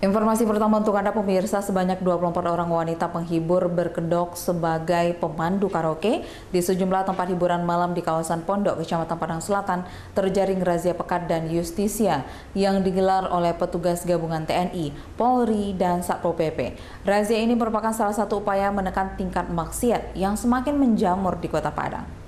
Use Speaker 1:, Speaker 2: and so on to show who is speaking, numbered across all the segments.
Speaker 1: Informasi pertama untuk Anda pemirsa, sebanyak 24 orang wanita penghibur berkedok sebagai pemandu karaoke di sejumlah tempat hiburan malam di kawasan Pondok, Kecamatan Padang Selatan terjaring razia pekat dan justisia yang digelar oleh petugas gabungan TNI, Polri, dan Satpol PP. Razia ini merupakan salah satu upaya menekan tingkat maksiat yang semakin menjamur di Kota Padang.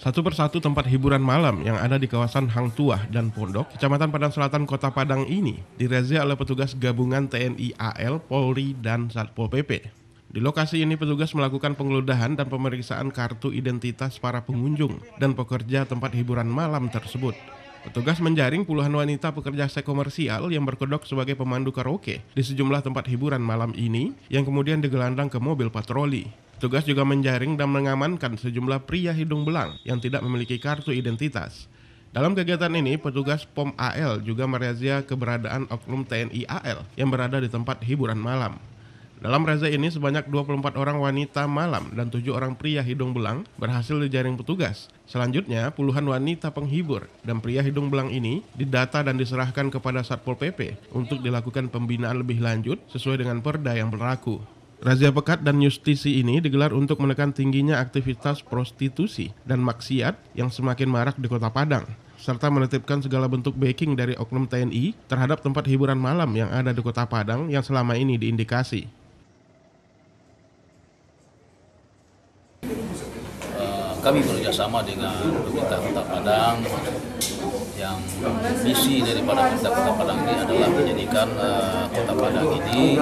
Speaker 2: Satu persatu tempat hiburan malam yang ada di kawasan Hang Tuah dan Pondok, Kecamatan Padang Selatan, Kota Padang ini dirazia oleh petugas gabungan TNI AL, Polri, dan Satpol PP. Di lokasi ini petugas melakukan penggeledahan dan pemeriksaan kartu identitas para pengunjung dan pekerja tempat hiburan malam tersebut. Petugas menjaring puluhan wanita pekerja seks komersial yang berkedok sebagai pemandu karaoke di sejumlah tempat hiburan malam ini yang kemudian digelandang ke mobil patroli. Petugas juga menjaring dan mengamankan sejumlah pria hidung belang yang tidak memiliki kartu identitas. Dalam kegiatan ini, petugas POM AL juga merazia keberadaan oknum TNI AL yang berada di tempat hiburan malam. Dalam razia ini sebanyak 24 orang wanita malam dan 7 orang pria hidung belang berhasil dijaring petugas. Selanjutnya, puluhan wanita penghibur dan pria hidung belang ini didata dan diserahkan kepada Satpol PP untuk dilakukan pembinaan lebih lanjut sesuai dengan perda yang berlaku. Razia pekat dan justisi ini digelar untuk menekan tingginya aktivitas prostitusi dan maksiat yang semakin marak di Kota Padang, serta menetipkan segala bentuk backing dari oknum TNI terhadap tempat hiburan malam yang ada di Kota Padang yang selama ini diindikasi.
Speaker 3: Eh, kami bekerjasama dengan pemerintah Kota Padang yang misi daripada pemerintah Kota Padang ini adalah menjadikan uh, Kota Padang ini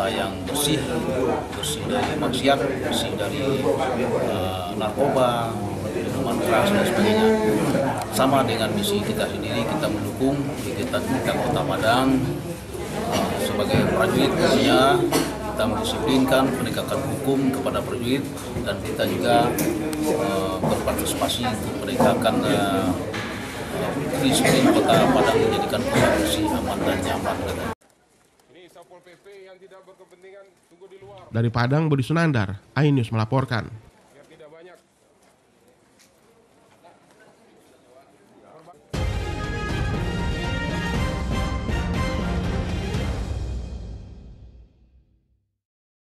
Speaker 3: kota yang bersih, bersih dari maksiat, bersih dari uh, narkoba, minuman keras dan sebagainya. Sama dengan misi kita sendiri, kita mendukung kegiatan kita Kota Padang uh, sebagai prajurit tentunya kita mendisiplinkan penegakan hukum kepada prajurit dan kita juga uh, berpartisipasi untuk penegakan uh, disiplin kota Padang menjadikan kota bersih, aman dan nyaman.
Speaker 2: Dari Padang, Budi Sunandar, Ainus melaporkan.